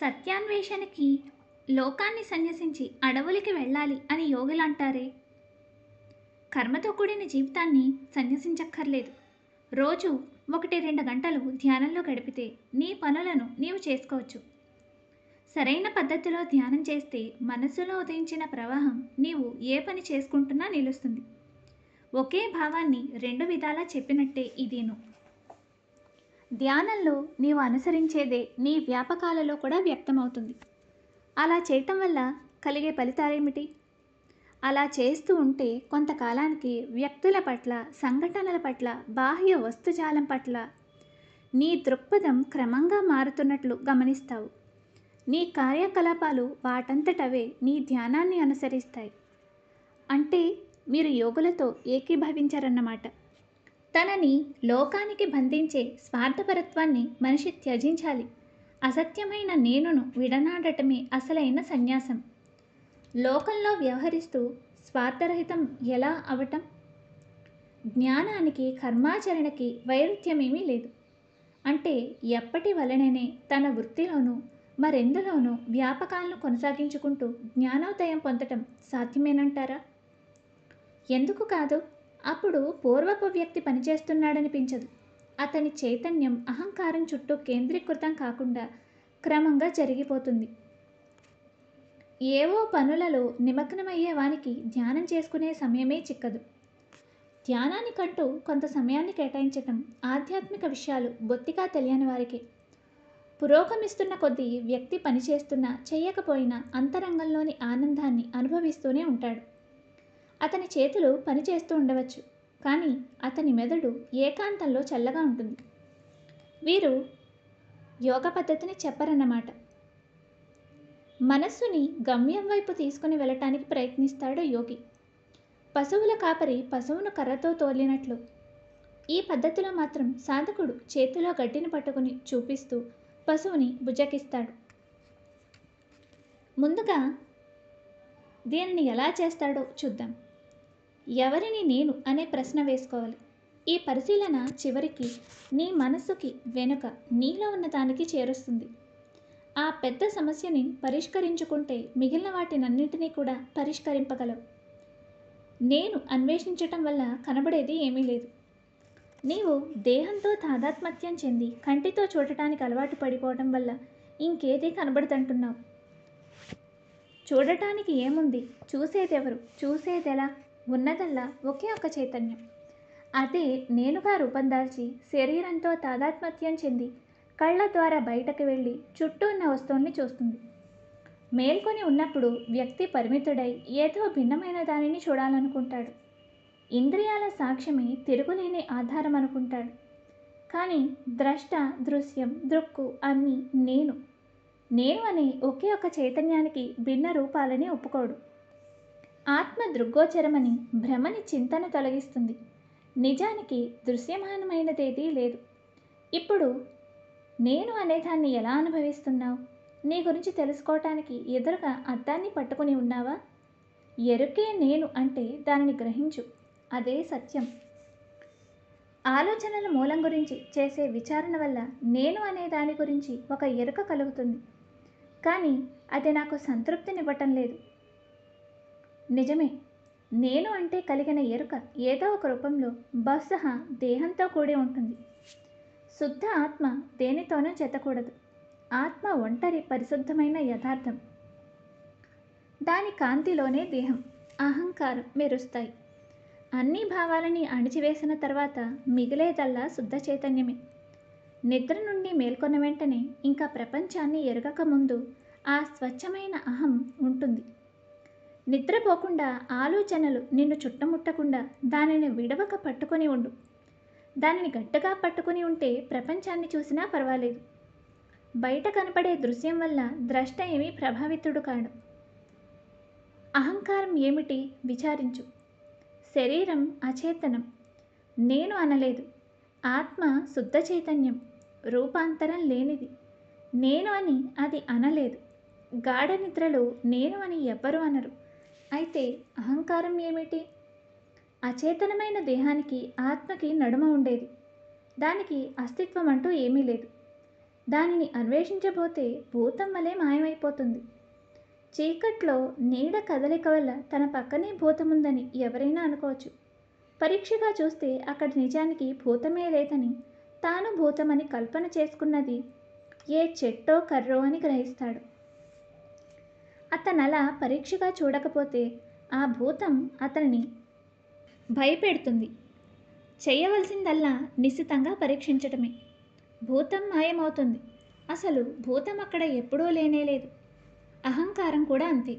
సత్యాన్వేషణకి లోకాన్ని సన్యసించి అడవులకి వెళ్ళాలి అని యోగులు అంటారే కర్మతో కూడిన జీవితాన్ని సన్యసించక్కర్లేదు. రోజు ఒకటి రెండు గంటలు ధ్యానంలో గడిపితే నీ పనులను నీవు చేసుకోవచ్చు. సరైన పద్ధతిలో ధ్యానం చేస్తే మనసులో ఉదయించిన ప్రవాహం నీవు ఏ పని చేసుకుంటున్నా నిలుస్తుంది. ఒకే భావాన్ని రెండు విధాలా చెప్పినట్టే ఇదేను. ధ్యానంలో నీవు అనుసరించేదే నీ వ్యాపకాలలో కూడా వ్యక్తమవుతుంది. అలా చేయటం వల్ల కలిగే ఫలితాలేమిటి? అలా చేస్తూ ఉంటే కొంతకాలానికి వ్యక్తుల పట్ల సంఘటనల పట్ల బాహ్య వస్తుజాలం పట్ల నీ దృక్పథం క్రమంగా మారుతున్నట్లు గమనిస్తావు. నీ కార్యకలాపాలు వాటంతటవే నీ ధ్యానాన్ని అనుసరిస్తాయి. అంటే మీరు యోగులతో ఏకీభవించారన్నమాట. తనని లోకానికి బంధించే స్వార్థపరత్వాన్ని మనిషి త్యజించాలి. అసత్యమైన నేనును విడనాడటమే అసలైన సన్యాసం. లోకంలో వ్యవహరిస్తూ స్వార్థరహితం ఎలా అవటం? జ్ఞానానికి కర్మాచరణకి వైరుధ్యమేమీ లేదు. అంటే ఎప్పటి వలననే తన వృత్తిలోనూ మరెందులోనూ వ్యాపకాలను కొనసాగించుకుంటూ జ్ఞానోదయం పొందటం సాధ్యమేనంటారా? ఎందుకు కాదు? అప్పుడు పూర్వపు వ్యక్తి పనిచేస్తున్నాడనిపించదు. అతని చైతన్యం అహంకారం చుట్టూ కేంద్రీకృతం కాకుండా క్రమంగా జరిగిపోతుంది. ఏవో పనులలో నిమగ్నమయ్యే వానికి ధ్యానం చేసుకునే సమయమే చిక్కదు. ధ్యానానికంటూ కొంత సమయాన్ని కేటాయించటం ఆధ్యాత్మిక విషయాలు బొత్తిగా తెలియని వారికి. పురోగమిస్తున్న కొద్దీ వ్యక్తి పనిచేస్తున్నా చేయకపోయినా అంతరంగంలోని ఆనందాన్ని అనుభవిస్తూనే ఉంటాడు. అతని చేతులు పనిచేస్తూ ఉండవచ్చు కానీ అతని మెదడు ఏకాంతంలో చల్లగా ఉంటుంది. వీరు యోగ పద్ధతిని చెప్పరన్నమాట. మనస్సుని గమ్యం వైపు తీసుకుని వెళ్ళటానికి ప్రయత్నిస్తాడు యోగి. పశువుల కాపరి పశువును కర్రతో తోలినట్లు. ఈ పద్ధతిలో మాత్రం సాధకుడు చేతిలో గడ్డిని పట్టుకుని చూపిస్తూ పశువుని బుజకిస్తాడు ముందుగా దీనిని ఎలా చేస్తాడో చూద్దాం. ఎవరిని నేను అనే ప్రశ్న వేసుకోవాలి. ఈ పరిశీలన చివరికి నీ మనస్సుకి వెనుక నీలో ఉన్న దానికి చేరుస్తుంది. ఆ పెద్ద సమస్యని పరిష్కరించుకుంటే మిగిలిన వాటినన్నింటినీ కూడా పరిష్కరింపగలవు. నేను అన్వేషించటం వల్ల కనబడేది ఏమీ లేదు. నీవు దేహంతో తాదాత్మత్యం చెంది కంటితో చూడటానికి అలవాటు పడిపోవడం వల్ల ఇంకేది కనబడుతుంటున్నావు చూడటానికి ఏముంది? చూసేదెవరు? చూసేదెలా? ఉన్నదల్లా ఒకే ఒక చైతన్యం. అదే నేనుగా రూపం దాల్చి శరీరంతో తాదాత్మత్యం చెంది కళ్ళ ద్వారా బయటకు వెళ్ళి చుట్టూ ఉన్న వస్తువుల్ని చూస్తుంది. మేల్కొని ఉన్నప్పుడు వ్యక్తి పరిమితుడై ఏదో భిన్నమైన దానిని చూడాలనుకుంటాడు. ఇంద్రియాల సాక్ష్యమే తిరుగులేని ఆధారం అనుకుంటాడు. కానీ ద్రష్ట దృశ్యం దృక్కు అన్నీ నేను. నేను అనే ఒకే ఒక చైతన్యానికి భిన్న రూపాలని ఒప్పుకోడు. ఆత్మ దృగ్గోచరమని భ్రమని చింతన తొలగిస్తుంది. నిజానికి దృశ్యమానమైనదేదీ లేదు. ఇప్పుడు నేను అనేదాన్ని ఎలా అనుభవిస్తున్నావు? నీ గురించి తెలుసుకోవటానికి ఎదురుగా అద్దాన్ని పట్టుకుని ఉన్నావా? ఎరుకే నేను అంటే దానిని గ్రహించు. అదే సత్యం. ఆలోచనల మూలం గురించి చేసే విచారణ వల్ల నేను అనే దాని గురించి ఒక ఎరుక కలుగుతుంది. కానీ అది నాకు సంతృప్తినివ్వటం లేదు. నిజమే. నేను అంటే కలిగిన ఎరుక ఏదో ఒక రూపంలో బహుశా దేహంతో కూడి ఉంటుంది. శుద్ధ ఆత్మ దేనితోనూ చెత్తకూడదు ఆత్మ ఒంటరి పరిశుద్ధమైన యథార్థం. దాని కాంతిలోనే దేహం అహంకారం మెరుస్తాయి. అన్ని భావాలని అణిచివేసిన తర్వాత మిగిలేదల్లా శుద్ధ చైతన్యమే. నిద్ర నుండి మేల్కొన్న వెంటనే ఇంకా ప్రపంచాన్ని ఎరగక ముందు ఆ స్వచ్ఛమైన అహం ఉంటుంది. నిద్రపోకుండా ఆలోచనలు నిన్ను చుట్టముట్టకుండా దానిని విడవక పట్టుకొని ఉండు. దానిని గట్టిగా పట్టుకుని ఉంటే ప్రపంచాన్ని చూసినా పర్వాలేదు. బయట కనపడే దృశ్యం వల్ల ద్రష్ట ఏమీ ప్రభావితుడు కాడు. అహంకారం ఏమిటి? విచారించు. శరీరం అచేతనం. నేను అనలేదు. ఆత్మ శుద్ధ చైతన్యం. రూపాంతరం లేనిది. నేను అని అది అనలేదు. గాఢ నిద్రలో నేను అని ఎవ్వరు అనరు. అయితే అహంకారం ఏమిటి? అచేతనమైన దేహానికి ఆత్మకి నడుమ ఉండేది. దానికి అస్తిత్వం అంటూ ఏమీ లేదు. దానిని అన్వేషించబోతే భూతం వలె మాయమైపోతుంది. చీకట్లో నీడ కదలిక వల్ల తన పక్కనే భూతముందని ఎవరైనా అనుకోవచ్చు. పరీక్షగా చూస్తే అక్కడ నిజానికి భూతమే లేదని తాను భూతమని కల్పన చేసుకున్నది ఏ చెట్టో కర్రో అని గ్రహిస్తాడు. అతనలా పరీక్షగా చూడకపోతే ఆ భూతం అతనిని భయపెడుతుంది. చేయవలసిందల్లా నిశితంగా పరీక్షించటమే. భూతం మాయమవుతుంది. అసలు భూతం అక్కడ ఎప్పుడూ లేనేలేదు అహంకారం కూడా అంతే.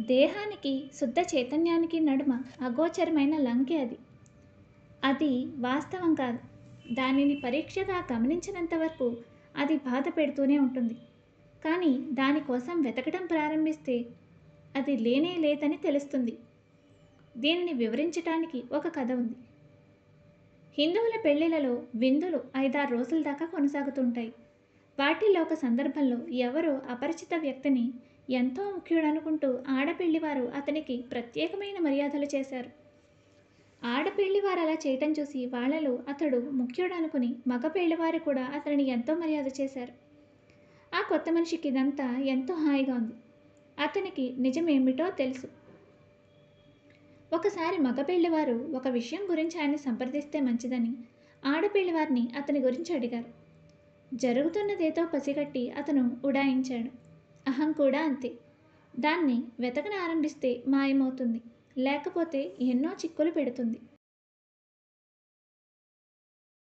దేహానికి శుద్ధ చైతన్యానికి నడుమ అగోచరమైన లంకె అది. అది వాస్తవం కాదు. దానిని పరీక్షగా గమనించినంత వరకు అది బాధ పెడుతూనే ఉంటుంది. కానీ దానికోసం వెతకడం ప్రారంభిస్తే అది లేనే లేదని తెలుస్తుంది. దీనిని వివరించటానికి ఒక కథ ఉంది. హిందువుల పెళ్ళిలలో విందులు ఐదారు రోజుల దాకా కొనసాగుతుంటాయి. వాటిల్లో ఒక సందర్భంలో ఎవరో అపరిచిత వ్యక్తిని ఎంతో ముఖ్యుడనుకుంటూ ఆడపెళ్ళివారు అతనికి ప్రత్యేకమైన మర్యాదలు చేశారు. ఆడపెళ్ళివారు అలా చేయటం చూసి వాళ్ళలో అతడు ముఖ్యుడనుకుని మగ పెళ్ళివారు కూడా అతనిని ఎంతో మర్యాద చేశారు. ఆ కొత్త మనిషికి ఇదంతా ఎంతో హాయిగా ఉంది. అతనికి నిజమేమిటో తెలుసు. ఒకసారి మగపిల్లివారు ఒక విషయం గురించి ఆయన్ని సంప్రదిస్తే మంచిదని ఆడపిల్లివారిని అతని గురించి అడిగారు. జరుగుతున్నదేదో పసిగట్టి అతను ఉడాయించాడు. అహం కూడా అంతే. దాన్ని వెతకని ఆరంభిస్తే మాయమవుతుంది. లేకపోతే ఎన్నో చిక్కులు పెడుతుంది.